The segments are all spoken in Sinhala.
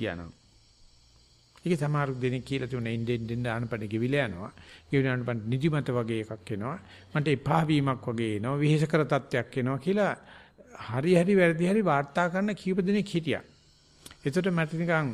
තියනවා. ඒක සමහර දෙනෙක් කියලා තුන ඉන්දෙන් දෙන්න ආනපන කිවිලා යනවා. කියනවාට පන් නිදිමත වගේ එකක් එනවා. මන්ට එපා වීමක් වගේ එනවා. විහෙස කර තත්වයක් එනවා කියලා හරි හරි වැරදි හරි වාර්තා කරන කීප දෙනෙක් හිටියා. එතකොට මට නිකන්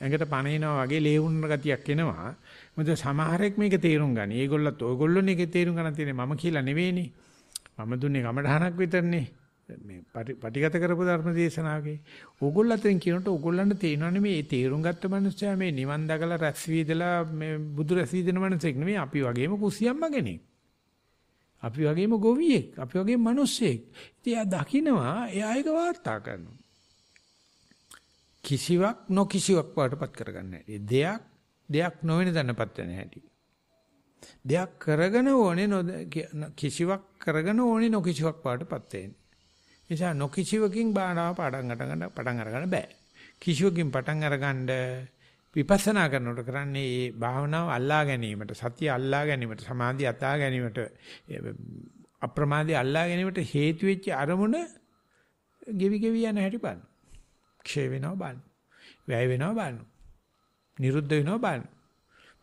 ඇඟට පණිනවා වගේ ලේවුන්න ගතියක් එනවා. මොකද සමහරෙක් මේක තේරුම් ගනි. ඒගොල්ලත් ඔයගොල්ලෝනේ ඒක තේරුම් ගන්න තියෙන්නේ මම කියලා නෙවෙයිනේ. මම දුන්නේ කමඩහනක් විතරනේ. මේ පටිගත කරපු ධර්ම දේශනාවකේ ඕගොල්ලෝ අතරින් කියනකොට ඕගොල්ලන්ට තේරෙනවනේ මේ තේරුම් ගත්ත මනුස්සයා මේ නිවන් දකලා රැස් වීදලා මේ බුදු රැස් වීදෙන මනුස්සෙක් නෙවෙයි අපි වගේම කුසියම්ම කෙනෙක්. අපි වගේම ගොවියෙක්, අපි වගේම මිනිස්සෙක්. ඉතින් එයා දකිනවා එයා ඒක වාර්තා කරනවා. කිසිවක් නොකිසිවක් වඩපත් කරගන්නේ නැහැ. දෙයක් දෙයක් නොවන දැනපත් වෙන හැටි. දෙයක් කරගෙන ඕනේ කිසිවක් කරගෙන ඕනේ නොකිසිවක් වඩපත් වෙන්නේ. නිසා නොකිසිවකින් බාහනාව පටන් ගන්න පටන් අරගන්න බෑ. කිසිවකින් පටන් අරගන්න විපස්සනා කරනකොට කරන්නේ මේ භාවනාව අල්ලා ගැනීමට, සතිය අල්ලා ගැනීමට, සමාධිය අතා ගැනීමට, අප්‍රමාදී අල්ලා ගැනීමට හේතු වෙච්ච අරමුණ ගෙවි ගෙවි යන හැටි බලන්න. ක්ෂය වෙනවා බලන්න. වැය වෙනවා බලන්න. නිරුද්ධ වෙනවා බලන්න.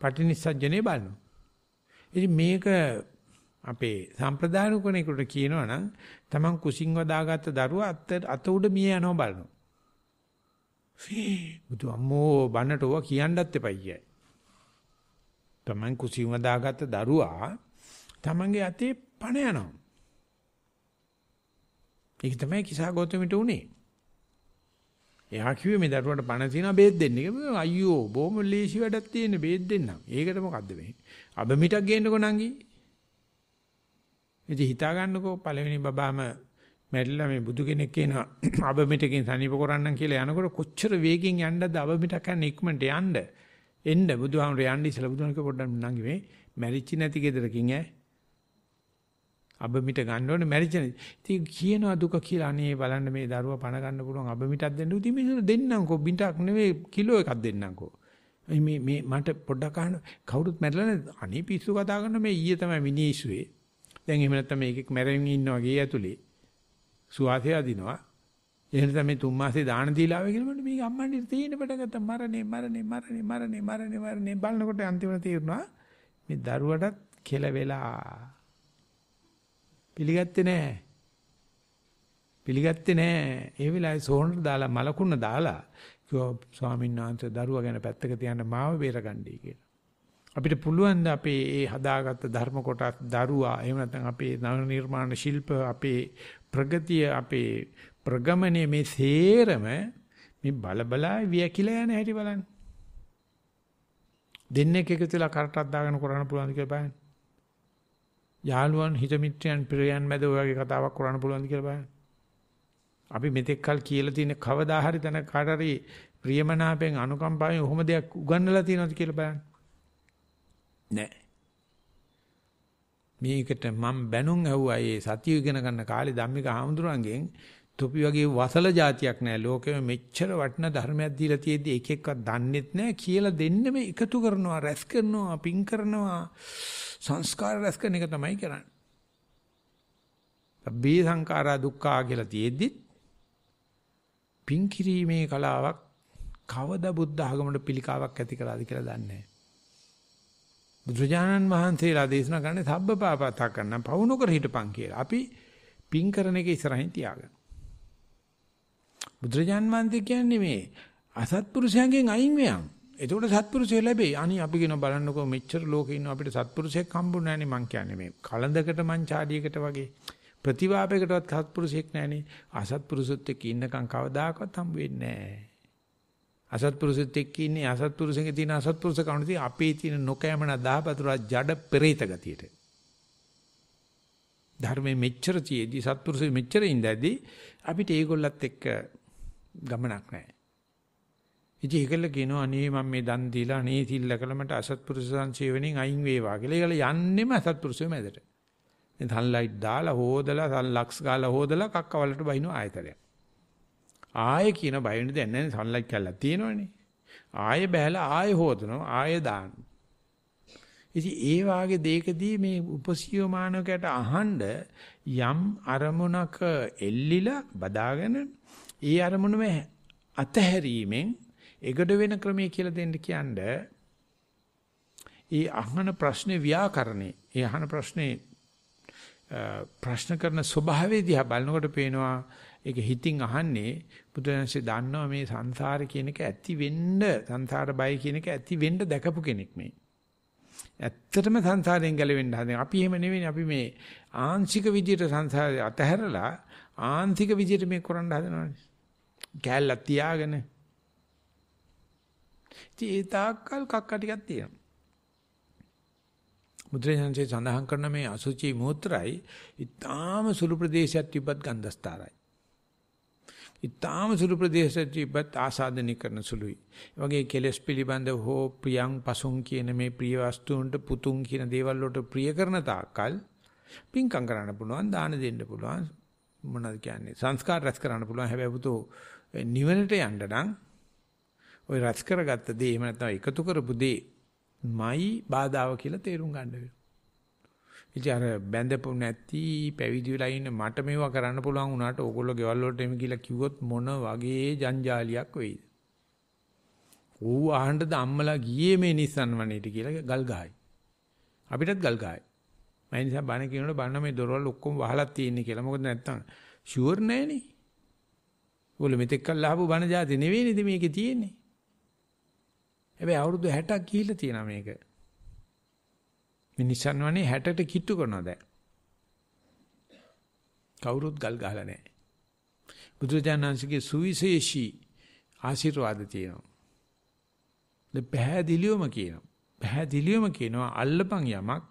පටිනිස්සජ්ජනේ බලන්න. ඉතින් මේක අපේ සම්ප්‍රදාන කෙනෙකුට කියනවා නම් Taman කුසින් වදාගත්ත දරුවා අත අත උඩ මිය යනවා බලනවා. බුදු අම්මෝ බන්නට ඕවා කියන්නත් එපයි කියයි. Taman කුසින් වදාගත්ත දරුවා Tamanගේ අතේ පණ යනවා. ඒක තමයි කිසා ගෞතමිට උනේ. එයා කිව්වේ මේ දරුවට පණ තියනවා බේත් දෙන්න. අයියෝ බොහොම ලේසි වැඩක් තියෙන බේත් දෙන්නම්. ඒකට මොකද්ද මේ? අබ මිටක් ගේන්නකො නංගි. ඉතින් හිතා ගන්නකෝ පළවෙනි බබාම මැරිලා මේ බුදු කෙනෙක් කියනවා අබමිටකින් සනීප කරන්නම් කියලා යනකොට කොච්චර වේගෙන් යන්නද අබමිටක් යන ඉක්මනට යන්න එන්න බුදුහාමර යන්න ඉස්සලා බුදුහාමර පොඩ්ඩක් නංගි මේ මැරිච්ච නැති ගෙදරකින් ඈ අබමිට ගන්න ඕනේ මැරිච්ච නැති. ඉතින් කියනවා දුක කියලා අනේ බලන්න මේ දරුවා පණ ගන්න පුළුවන් අබමිටක් දෙන්න උදි මේ දෙන්නම්කෝ බින්ටක් නෙවෙයි කිලෝ එකක් දෙන්නම්කෝ. මේ මේ මට පොඩ්ඩක් අහන්න කවුරුත් මැරිලා නැද්ද? අනේ පිස්සු කතා කරන මේ ඊයේ තමයි මිනි ඉස්සුවේ. දැන් එහෙම නැත්නම් මේකෙක් මැරෙමින් ඉන්නවා ගේ ඇතුලේ. සුවාසය අදිනවා. එහෙම නැත්නම් මේ තුන් මාසේ දාන දීලා ආවේ කියලා මට මේක අම්මන්ට තේින්න පටන් ගත්තා. මරණේ මරණේ මරණේ මරණේ මරණේ මරණේ බලනකොට අන්තිමට තේරුණා මේ දරුවටත් කෙල වෙලා. පිළිගත්තේ නැහැ. පිළිගත්තේ නැහැ. ඒ වෙලාවේ සෝනට දාලා මලකුණ දාලා කිව්වා ස්වාමීන් වහන්සේ දරුවා ගැන පැත්තක තියන්න මාව බේරගන්නයි කියලා. අපිට පුළුවන් ද අපේ ඒ හදාගත්ත ධර්ම කොටස් දරුවා එහෙම නැත්නම් අපේ නව නිර්මාණ ශිල්ප අපේ ප්‍රගතිය අපේ ප්‍රගමනයේ මේ සේරම මේ බලබලා වියකිලා යන හැටි බලන්න. දෙන්නෙක් එකතු වෙලා කරටක් දාගෙන කරන්න පුළුවන්ද කියලා බලන්න. යාළුවන් හිත මිත්‍රයන් ප්‍රියයන් මැද ඔය වගේ කතාවක් කරන්න පුළුවන්ද කියලා බලන්න. අපි මෙතෙක් කල් කියලා තියෙන කවදා හරි තන කාට හරි ප්‍රියමනාපෙන් අනුකම්පාවෙන් ඔහොම දෙයක් උගන්වලා තියෙනවද කියලා බලන්න. නැහැ. මේකට මම බැනුම් ඇහුවා ඒ සතිය ඉගෙන ගන්න කාලේ ධම්මික ආමඳුරංගෙන් තොපි වගේ වසල જાතියක් නැහැ ලෝකෙම මෙච්චර වටින ධර්මයක් දීලා තියෙද්දි එක එකක්වත් දන්නෙත් නැහැ කියලා දෙන්නෙම එකතු කරනවා රැස් කරනවා පින් කරනවා සංස්කාර රැස් කරන එක තමයි කරන්නේ. බේ සංඛාරා දුක්ඛා කියලා තියෙද්දි පින් කිරීමේ කලාවක් කවදා බුද්ධ ආගමකට පිළිකාවක් ඇති කරාද කියලා දන්නේ නැහැ. බුදුරජාණන් වහන්සේලා දේශනා කරන්නේ සබ්බපාපතා කරන්න පවු නොකර හිටපන් කියලා. අපි පින් කරන එක ඉස්සරහින් තියාගන්න. බුදුරජාණන් වහන්සේ කියන්නේ මේ අසත්පුරුෂයන්ගෙන් අයින් වෙයන්. එතකොට සත්පුරුෂය ලැබෙයි. අනි අපි කියන බලන්නකෝ මෙච්චර ලෝකේ ඉන්න අපිට සත්පුරුෂයෙක් හම්බුනේ නැහනේ මං කියන්නේ මේ කලඳකට මංචාඩියකට වගේ ප්‍රතිවාපයකටවත් සත්පුරුෂයෙක් නැහනේ. අසත්පුරුෂොත් එක්ක ඉන්නකම් කවදාකවත් හම්බ වෙන්නේ නැහැ. අසත්පුරුෂෙත් එක්ක ඉන්නේ අසත්පුරුෂෙගේ තියෙන අසත්පුරුෂ කවුණදී අපේ තියෙන නොකෑමන දහපතුරා ජඩ පෙරේත ගතියට. ධර්මයේ මෙච්චර තියේදී සත්පුරුෂෙ මෙච්චර ඉඳද්දී අපිට ඒගොල්ලත් එක්ක ගමනක් නැහැ. ඉතින් ඒකල කියනවා අනේ මම මේ දන් දීලා අනේ සිල්ල කළ මට අසත්පුරුෂ සංසේවණෙන් අයින් වේවා කියලා. ඒකල යන්නෙම අසත්පුරුෂය මැදට. දැන් සන්ලයිට් දාලා හොදලා සන්ලක්ස් ගාලා හොදලා කක්කවලට බහිනවා ආයතරයක්. ආයෙ කියන බය වෙන දෙයක් නැහැ සන්ලයිට් කැල්ලක් තියෙනවනේ. ආයෙ බහැලා ආයෙ හොදනවා ආයෙ දාන්න. ඉතින් ඒ වාගේ දෙයකදී මේ උපසියෝ මානවකයට අහඬ යම් අරමුණක එල්ලිලා බදාගෙන ඒ අරමුණම අතහැරීමෙන් එගඩ වෙන ක්‍රමයේ කියලා දෙන්න කියන්නේ ඒ අහන ප්‍රශ්නේ ව්‍යාකරණේ ඒ අහන ප්‍රශ්නේ ප්‍රශ්න කරන ස්වභාවය දිහා බලනකොට පේනවා ඒක හිතින් අහන්නේ බුදුරජාණන්සේ දන්නවා මේ සංසාර කියන එක ඇති වෙන්න සංසාර බය කියන එක ඇති වෙන්න දැකපු කෙනෙක් මේ. ඇත්තටම සංසාරයෙන් ගැලවෙන්න හදන. අපි එහෙම නෙවෙයි අපි මේ ආංශික විදියට සංසාරය අතහැරලා ආන්තික විදියට මේ කරන්න හදනවානේ. කැලලක් තියාගෙන. ඉතින් ඒ තාක්කල් කක්ක ටිකක් තියෙනවා. මුද්‍රේශන්සේ සඳහන් කරන මේ අසුචි මූත්‍රායි ඊටාම සුළු ප්‍රදේශයක් තිබ්බත් ගන්ධස්තරයි. ඊටාම සුළු ප්‍රදේශයක් තිබ්බත් ආසාදනය කරන සුළුයි. ඒ වගේ කෙලස් පිළිබඳව හෝ ප්‍රියං පසුන් කියන මේ ප්‍රිය වස්තුන්ට පුතුන් කියන දේවල් වලට ප්‍රිය කරන තාක්කල් පින්කම් කරන්න පුළුවන් දාන දෙන්න පුළුවන් මොනවද කියන්නේ සංස්කාර රැස් කරන්න පුළුවන් හැබැයි පුතෝ නිවනට යන්න නම් ওই රැස් කරගත්ත දේ එහෙම නැත්නම් එකතු කරපු දේ මයි බාධාව කියලා තේරුම් ගන්න වෙනවා. ඉතින් අර බැඳපු නැති පැවිදි වෙලා ඉන්න මට මේවා කරන්න පුළුවන් වුණාට ඕගොල්ලෝ ගෙවල් වලට එමු කියලා කිව්වොත් මොන වගේ ජංජාලියක් වෙයිද? ඌ ආහන්ටද අම්මලා ගියේ මේ නිස්සන් වනේට කියලා ගල් ගහයි. අපිටත් ගල් ගහයි. මම නිසා බණ කියනකොට බණ මේ දොරවල් ඔක්කොම වහලා තියෙන්නේ කියලා. මොකද නැත්තම් ෂුවර් නෑනේ. ඔයගොල්ලෝ මෙතෙක් කල් අහපු බණ જાති නෙවෙයිනේද මේකේ තියෙන්නේ. හැබැයි අවුරුදු 60ක් ගිහිල්ලා තියෙනවා මේක. මේ Nissan වනේ 60ට කිට්ටු කරනවා දැන්. කවුරුත් ගල් ගහලා නැහැ. බුදුජානන්සේගේ සුවිශේෂී ආශිර්වාද තියෙනවා. ද පැහැදිලිවම කියනවා. පැහැදිලිවම කියනවා අල්ලපන් යමක්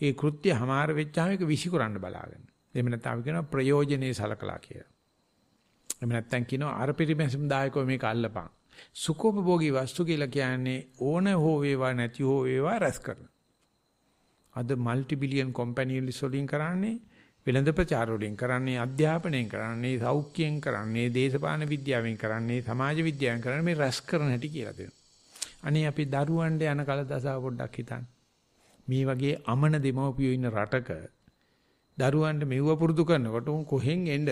ඒ කෘත්‍ය හමාර වෙච්චාම ඒක විසිකරන්න බලාගෙන. එහෙම නැත්නම් අපි කියනවා ප්‍රයෝජනේ සලකලා කියලා. එහෙම නැත්නම් කියනවා අර පිරිමැසුම් දායකව මේක අල්ලපන්. සුඛෝපභෝගී වස්තු කියලා කියන්නේ ඕන හෝ වේවා නැති හෝ වේවා රැස් කරන. අද মালටි බිලියන් කම්පැනි වලින් කරන්නේ වෙළඳ ප්‍රචාර වලින් කරන්නේ අධ්‍යාපනයෙන් කරන්නේ සෞඛ්‍යයෙන් කරන්නේ දේශපාලන විද්‍යාවෙන් කරන්නේ සමාජ විද්‍යාවෙන් කරන්නේ මේ රැස් කරන හැටි කියලා දෙනවා. අනේ අපි දරුවන්ට යන කල දසාව පොඩ්ඩක් හිතන්න. මේ වගේ අමන දෙමව්පියෝ ඉන්න රටක දරුවන්ට මෙව්ව පුරුදු කරනකොට උන් කොහෙන් එන්නද?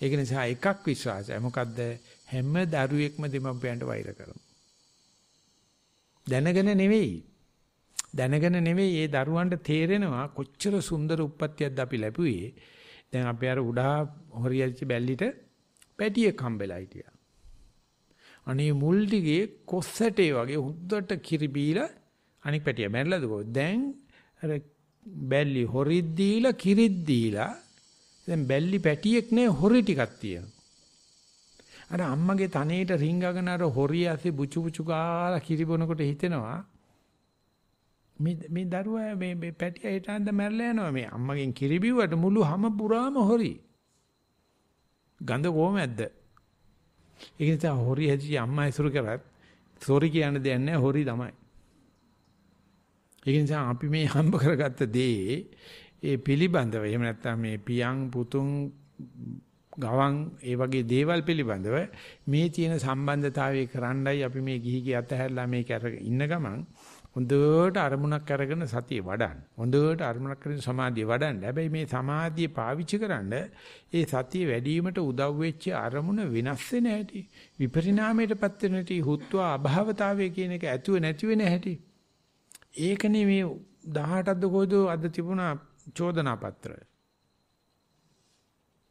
ඒක නිසා එකක් විශ්වාසයි. මොකද්ද? හැම දරුවෙක්ම දෙමව්පියන්ට වෛර කරනවා. දැනගෙන නෙවෙයි. දැනගෙන නෙවෙයි ඒ දරුවන්ට තේරෙනවා කොච්චර සුන්දර උප්පත්තියක්ද අපි ලැබුවේ. දැන් අපි අර උඩා හොරියච්ච බැල්ලිට පැටියෙක් හම්බෙලා හිටියා. අනේ මුල් ටිකේ කොස්සටේ වගේ හුද්දට කිරි බීලා අනික් පැටිය මැරිලාද කොහොමද? දැන් අර බැල්ලි හොරිත් දීලා කිරිත් දීලා දැන් බැල්ලි පැටියෙක් නේ හොරි ටිකක් තියෙනවා. අර අම්මගේ තනේට රිංගගෙන අර හොරිය ඇසේ බුචු බුචු ගාලා කිරි බොනකොට හිතෙනවා මේ මේ දරුවා මේ මේ පැටියා හිටාන්ද මැරලා යනවා මේ අම්මගෙන් කිරි බිව්වට මුළු හැම පුරාම හොරි. ගඳ කොහමද? ඒක නිසා හොරි හැදි අම්මා ඉසුරු කරත් සෝරි කියන්න දෙයක් නැහැ හොරි තමයි. ඒක නිසා අපි මේ හම්බ කරගත්ත දේ ඒ පිළිබඳව එහෙම නැත්නම් මේ පියං පුතුන් ගවන් ඒ වගේ දේවල් පිළිබඳව මේ තියෙන සම්බන්ධතාවය කරන්නයි අපි මේ ගිහි ගිය අතහැරලා මේක ඉන්න ගමන් හොඳට අරමුණක් අරගෙන සතිය වඩන්න. හොඳට අරමුණක් කරගෙන සමාධිය වඩන්න. හැබැයි මේ සමාධිය පාවිච්චි කරන්න ඒ සතිය වැඩි වීමට උදව් වෙච්ච අරමුණ වෙනස් වෙන හැටි, විපරිණාමයටපත් වෙන හැටි, හුත්වා අභාවතාවය කියන එක ඇතුව නැති වෙන හැටි. ඒකනේ මේ 18ක්ද කොයිද අද තිබුණා චෝදනා පත්‍රය.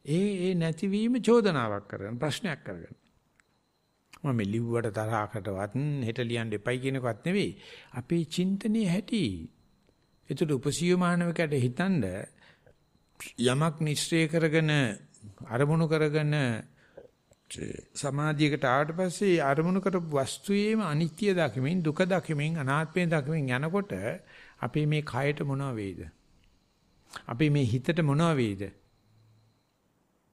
ඒ ඒ නැතිවීම චෝදනාවක් කරගෙන ප්‍රශ්නයක් කරගෙන. මම ලිව්වට තරහකටවත් හෙට ලියන්න එපයි කියනකවත් නෙවෙයි. අපේ චින්තනයේ හැටි. ඒකට උපසියමානවකට හිතනද යමක් නිශ්චය කරගෙන අරමුණු කරගෙන සමාධියකට ආවට පස්සේ අරමුණු කරපු වස්තුයේම අනිත්‍ය දකිමින් දුක දකිමින් අනාත්මය දකිමින් යනකොට අපේ මේ කයට මොනව වේද? අපේ මේ හිතට මොනව වේද?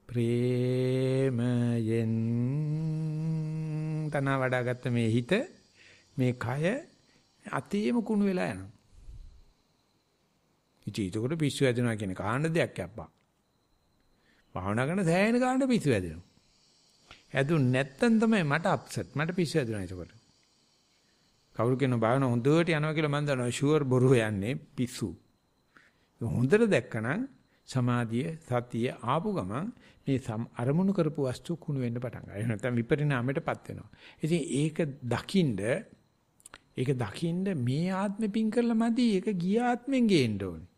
ප්‍රේමයෙන් තන වඩාගත්ත මේ හිත මේ කය අතේම කුණු වෙලා යනවා. ඉතින් ඒකට පිස්සු හැදෙනවා කියන කාණ්ඩ දෙයක් යප්පා. භාවනා කරන සෑහෙන කාණ්ඩ පිස්සු හැදෙනවා. හැදුන් නැත්තම් තමයි මට අප්සෙට්. මට පිස්සු හැදුනා ඒකට. කවුරු කියන භාවන හොඳට යනවා කියලා මම දන්නවා ෂුවර් බොරුව යන්නේ පිස්සු. හොඳට දැක්කනම් සමාධිය සතිය ආපු ගමන් මේ අරමුණු කරපු වස්තු කුණු වෙන්න පටන් ගන්නවා. එහෙම නැත්නම් විපරිණාමයටපත් වෙනවා. ඉතින් ඒක දකින්ද ඒක දකින්ද මේ ආත්මෙ පින් කරලා මදි. ඒක ගිය ආත්මෙන් ගේන්න ඕනේ.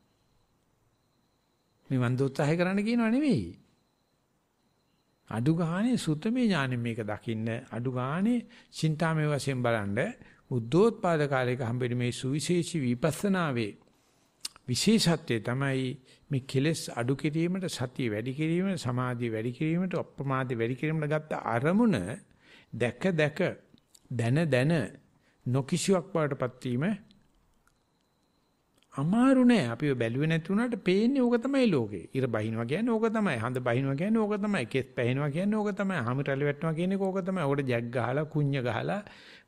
මේ මන් දෝත්සාහය කරන්න කියනව නෙවෙයි. අඩු ගානේ සුතමේ ඥානෙ මේක දකින්න අඩු ගානේ චින්තාමේ වශයෙන් බලන්න බුද්ධෝත්පාද කාලයක හම්බෙන්නේ මේ සුවිශේෂී විපස්සනාවේ විශේෂත්වය තමයි මේ කෙලෙස් අඩු කිරීමට සතිය වැඩි කිරීමට සමාධිය වැඩි කිරීමට අප්‍රමාදී වැඩි කිරීමට ගත්ත අරමුණ දැක දැක දන දන නොකිසියක් වඩටපත් වීම අමාරු නෑ අපිව බැලුවේ නැති වුණාට පේන්නේ ඕක තමයි ලෝකේ. ඉර බහිනවා කියන්නේ ඕක තමයි. හඳ බහිනවා කියන්නේ ඕක තමයි. කෙස් පැහෙනවා කියන්නේ ඕක තමයි. හැම රැලි වැටෙනවා කියන්නේ ඕක තමයි. ඕකට ජැක් ගහලා කුඤ්ඤ ගහලා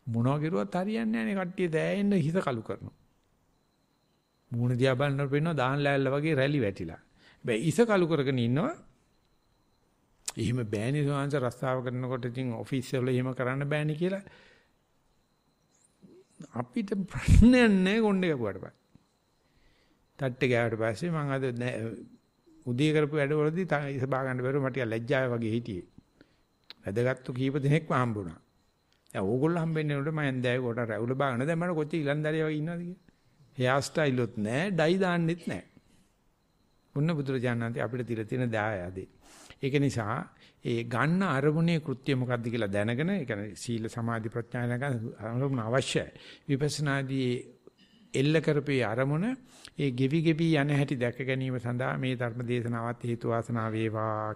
මොනවා කරුවත් හරියන්නේ නෑනේ. කට්ටිය දෑයෙන්න හිත කලු කරනවා. මූණ දිහා බලනකොට පේනවා දාහන් ලෑල්ල වගේ රැලි වැටිලා. හැබැයි ඉස කලු කරගෙන ඉන්නවා. එහෙම බෑනේ සෝංශ රස්සාව කරනකොට ඉතින් ඔෆිස් වල එහෙම කරන්න බෑනේ කියලා අපිට ප්‍රශ්නයක් නැහැ කොණ්ඩේ කපුවට පස්සේ. තට්ටේ ගෑවට පස්සේ මම අද උදේ කරපු වැඩවලදී ඉස බා ගන්න බැරුව මට ලැජ්ජාව වගේ හිටියේ. වැදගත්තු කීප දෙනෙක්ම හම්බුණා. දැන් ඕගොල්ලෝ හම්බෙන්නේ උඩ මම දැය කොට රැවුල බාගෙන දැන් මට කොච්චර ඉලන්දාරිය වගේ ඉන්නවද කියලා. හෙයාර් ස්ටයිල් උත් නැහැ, ඩයි දාන්නෙත් නැහැ. මුන්න බුදුරජාණන්ති අපිට තිර තියෙන දායයදී. ඒක නිසා ඒ ගන්න අරමුණේ කෘත්‍ය මොකක්ද කියලා දැනගෙන ඒ කියන්නේ සීල සමාධි ප්‍රඥා නැගන අවශ්‍යයි. විපස්සනාදී එල්ල කරපේ අරමුණ ඒ ගෙවි ගෙවි යන හැටි දැක ගැනීම සඳහා මේ ධර්ම දේශනාවත් හේතු වාසනා වේවා